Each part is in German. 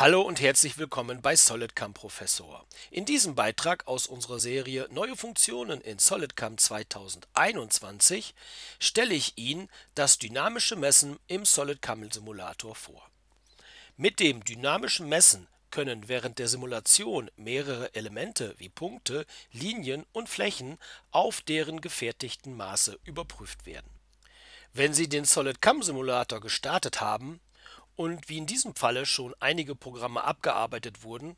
Hallo und herzlich willkommen bei SolidCam Professor. In diesem Beitrag aus unserer Serie Neue Funktionen in SolidCam 2021 stelle ich Ihnen das dynamische Messen im SolidCam Simulator vor. Mit dem dynamischen Messen können während der Simulation mehrere Elemente wie Punkte, Linien und Flächen auf deren gefertigten Maße überprüft werden. Wenn Sie den SolidCam Simulator gestartet haben und wie in diesem Falle schon einige Programme abgearbeitet wurden,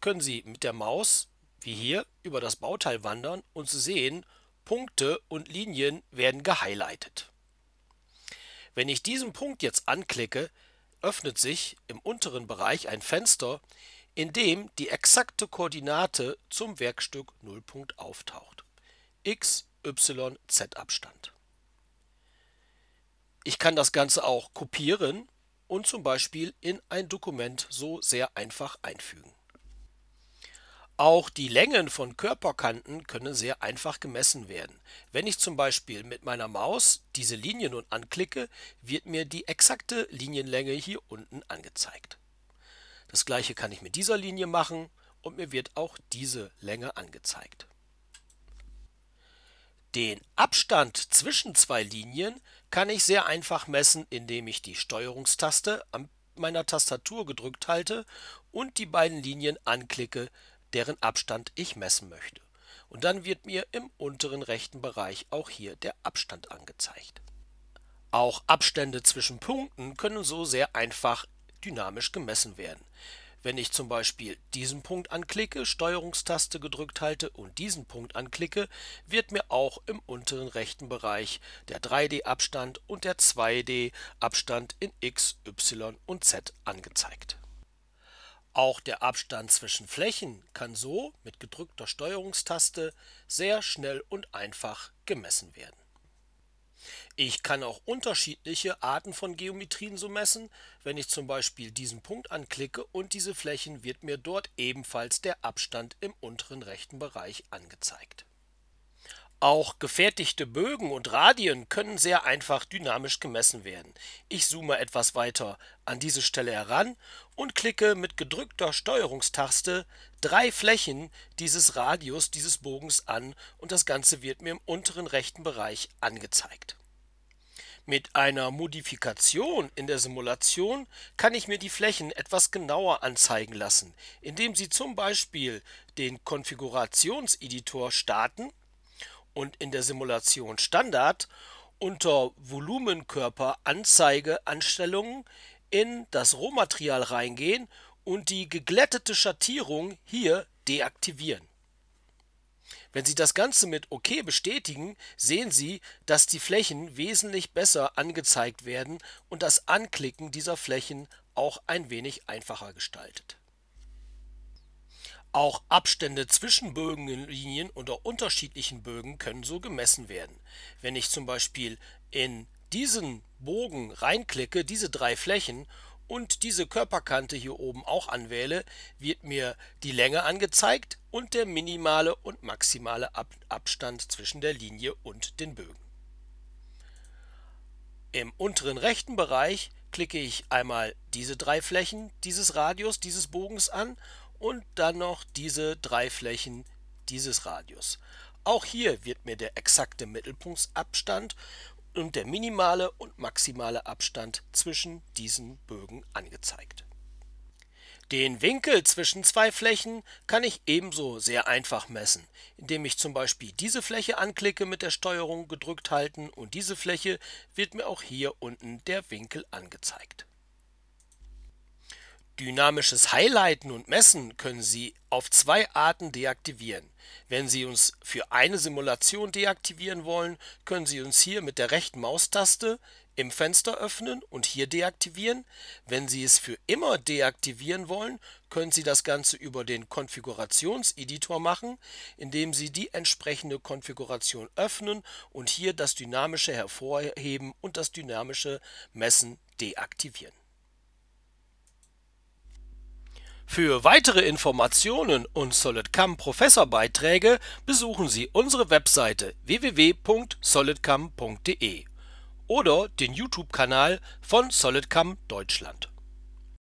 können Sie mit der Maus, wie hier, über das Bauteil wandern und Sie sehen, Punkte und Linien werden gehighlightet. Wenn ich diesen Punkt jetzt anklicke, öffnet sich im unteren Bereich ein Fenster, in dem die exakte Koordinate zum Werkstück Nullpunkt auftaucht. x, y, z Abstand. Ich kann das Ganze auch kopieren und zum Beispiel in ein Dokument so sehr einfach einfügen. Auch die Längen von Körperkanten können sehr einfach gemessen werden. Wenn ich zum Beispiel mit meiner Maus diese Linie nun anklicke, wird mir die exakte Linienlänge hier unten angezeigt. Das gleiche kann ich mit dieser Linie machen und mir wird auch diese Länge angezeigt. Den Abstand zwischen zwei Linien kann ich sehr einfach messen, indem ich die Steuerungstaste an meiner Tastatur gedrückt halte und die beiden Linien anklicke, deren Abstand ich messen möchte. Und dann wird mir im unteren rechten Bereich auch hier der Abstand angezeigt. Auch Abstände zwischen Punkten können so sehr einfach dynamisch gemessen werden. Wenn ich zum Beispiel diesen Punkt anklicke, Steuerungstaste gedrückt halte und diesen Punkt anklicke, wird mir auch im unteren rechten Bereich der 3D-Abstand und der 2D-Abstand in X, Y und Z angezeigt. Auch der Abstand zwischen Flächen kann so mit gedrückter Steuerungstaste sehr schnell und einfach gemessen werden. Ich kann auch unterschiedliche Arten von Geometrien so messen. Wenn ich zum Beispiel diesen Punkt anklicke und diese Flächen, wird mir dort ebenfalls der Abstand im unteren rechten Bereich angezeigt. Auch gefertigte Bögen und Radien können sehr einfach dynamisch gemessen werden. Ich zoome etwas weiter an diese Stelle heran und klicke mit gedrückter Steuerungstaste drei Flächen dieses Radius dieses Bogens an und das Ganze wird mir im unteren rechten Bereich angezeigt. Mit einer Modifikation in der Simulation kann ich mir die Flächen etwas genauer anzeigen lassen, indem Sie zum Beispiel den Konfigurationseditor starten und in der Simulation Standard unter Volumenkörper Anzeige Anstellungen in das Rohmaterial reingehen und die geglättete Schattierung hier deaktivieren. Wenn Sie das Ganze mit OK bestätigen, sehen Sie, dass die Flächen wesentlich besser angezeigt werden und das Anklicken dieser Flächen auch ein wenig einfacher gestaltet. Auch Abstände zwischen Bögenlinien unter unterschiedlichen Bögen können so gemessen werden. Wenn ich zum Beispiel in diesen Bogen reinklicke, diese drei Flächen und diese Körperkante hier oben auch anwähle, wird mir die Länge angezeigt und der minimale und maximale Ab Abstand zwischen der Linie und den Bögen. Im unteren rechten Bereich klicke ich einmal diese drei Flächen dieses Radius dieses Bogens an und dann noch diese drei Flächen dieses Radius. Auch hier wird mir der exakte Mittelpunktsabstand und der minimale und maximale Abstand zwischen diesen Bögen angezeigt. Den Winkel zwischen zwei Flächen kann ich ebenso sehr einfach messen, indem ich zum Beispiel diese Fläche anklicke mit der Steuerung gedrückt halten und diese Fläche wird mir auch hier unten der Winkel angezeigt. Dynamisches Highlighten und Messen können Sie auf zwei Arten deaktivieren. Wenn Sie uns für eine Simulation deaktivieren wollen, können Sie uns hier mit der rechten Maustaste im Fenster öffnen und hier deaktivieren. Wenn Sie es für immer deaktivieren wollen, können Sie das Ganze über den Konfigurationseditor machen, indem Sie die entsprechende Konfiguration öffnen und hier das dynamische hervorheben und das dynamische Messen deaktivieren. Für weitere Informationen und SolidCam Professorbeiträge besuchen Sie unsere Webseite www.solidcam.de oder den YouTube-Kanal von SolidCam Deutschland